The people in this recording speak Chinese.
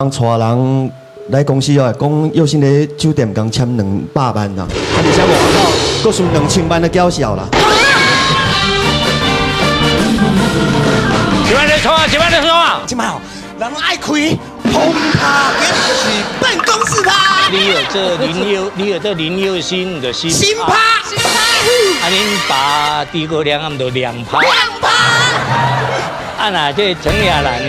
人带人来公司哦，讲又新的酒店刚签两百万啦，啊，而且外口搁剩两千万的缴销啦。几万人冲啊，几万人冲啊。今晚哦，人爱开轰趴，原是办公室趴。你有这林佑，你有这林佑新的新新趴，新趴。啊，恁爸诸葛亮他们都两趴。两趴。啊，那这陈亚兰。